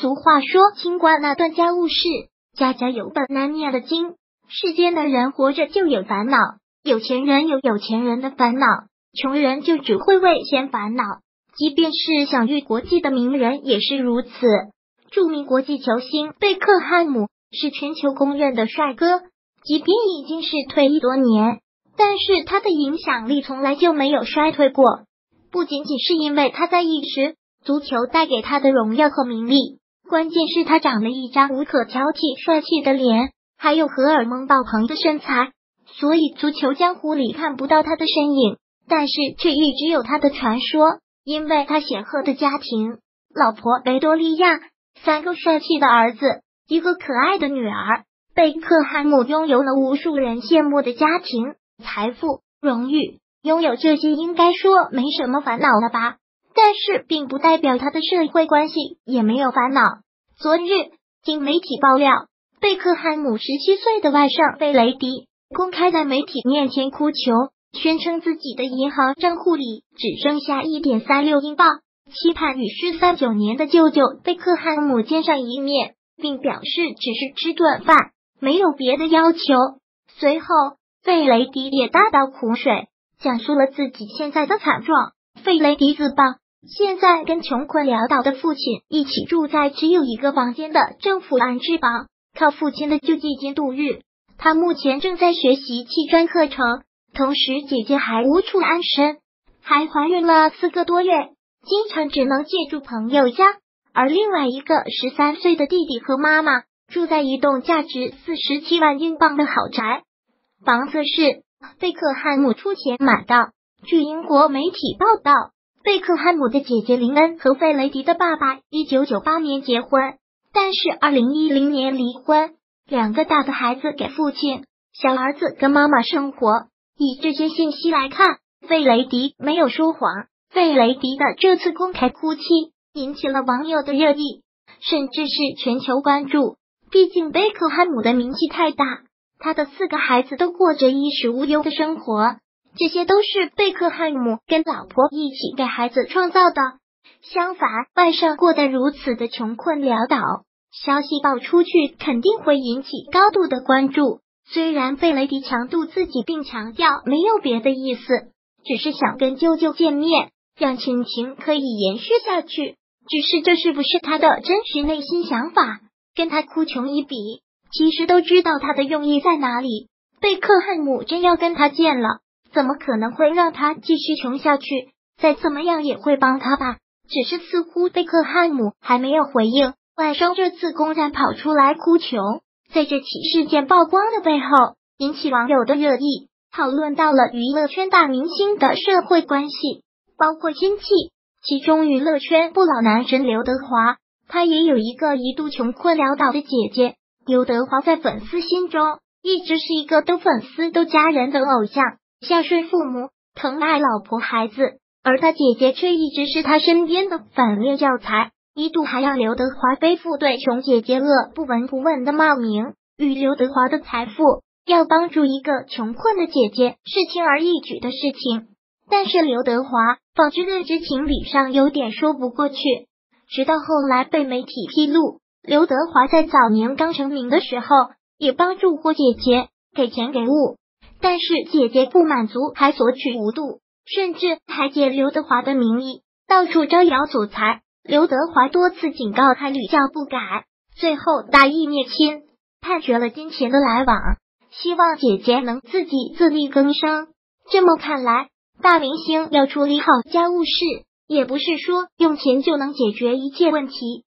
俗话说，清官难断家务事，家家有本难念的经。世间的人活着就有烦恼，有钱人有有钱人的烦恼，穷人就只会为钱烦恼。即便是享誉国际的名人也是如此。著名国际球星贝克汉姆是全球公认的帅哥，即便已经是退役多年，但是他的影响力从来就没有衰退过。不仅仅是因为他在一时足球带给他的荣耀和名利，关键是他长了一张无可挑剔、帅气的脸，还有荷尔蒙爆棚的身材，所以足球江湖里看不到他的身影，但是却一直有他的传说。因为他显赫的家庭，老婆维多利亚，三个帅气的儿子，一个可爱的女儿，贝克汉姆拥有了无数人羡慕的家庭、财富、荣誉，拥有这些应该说没什么烦恼了吧？但是并不代表他的社会关系也没有烦恼。昨日，经媒体爆料，贝克汉姆十七岁的外甥费雷迪公开在媒体面前哭穷。宣称自己的银行账户里只剩下一点三六英镑，期盼与失散九年的舅舅贝克汉姆见上一面，并表示只是吃顿饭，没有别的要求。随后，费雷迪也大倒苦水，讲述了自己现在的惨状。费雷迪自曝，现在跟穷困潦倒的父亲一起住在只有一个房间的政府安置房，靠父亲的救济金度日。他目前正在学习砌砖课程。同时，姐姐还无处安身，还怀孕了四个多月，经常只能借住朋友家。而另外一个十三岁的弟弟和妈妈住在一栋价值四十七万英镑的豪宅，房子。是贝克汉姆出钱买的。据英国媒体报道，贝克汉姆的姐姐林恩和费雷迪的爸爸一九九八年结婚，但是二零一零年离婚。两个大的孩子给父亲，小儿子跟妈妈生活。以这些信息来看，费雷迪没有说谎。费雷迪的这次公开哭泣引起了网友的热议，甚至是全球关注。毕竟贝克汉姆的名气太大，他的四个孩子都过着衣食无忧的生活，这些都是贝克汉姆跟老婆一起给孩子创造的。相反，外甥过得如此的穷困潦倒，消息爆出去肯定会引起高度的关注。虽然贝雷迪强度自己，并强调没有别的意思，只是想跟舅舅见面，让亲情可以延续下去。只是这是不是他的真实内心想法？跟他哭穷一比，其实都知道他的用意在哪里。贝克汉姆真要跟他见了，怎么可能会让他继续穷下去？再怎么样也会帮他吧。只是似乎贝克汉姆还没有回应。外甥这次公然跑出来哭穷。在这起事件曝光的背后，引起网友的热议，讨论到了娱乐圈大明星的社会关系，包括亲戚。其中，娱乐圈不老男神刘德华，他也有一个一度穷困潦倒的姐姐。刘德华在粉丝心中一直是一个都粉丝都家人的偶像，孝顺父母，疼爱老婆孩子，而他姐姐却一直是他身边的反面教材。一度还让刘德华背负对穷姐姐恶不闻不问的骂名，与刘德华的财富要帮助一个穷困的姐姐是轻而易举的事情。但是刘德华仿之认知情理上有点说不过去。直到后来被媒体披露，刘德华在早年刚成名的时候也帮助过姐姐，给钱给物，但是姐姐不满足，还索取无度，甚至还借刘德华的名义到处招摇阻财。刘德华多次警告他屡教不改，最后大义灭亲，判决了金钱的来往，希望姐姐能自己自力更生。这么看来，大明星要处理好家务事，也不是说用钱就能解决一切问题。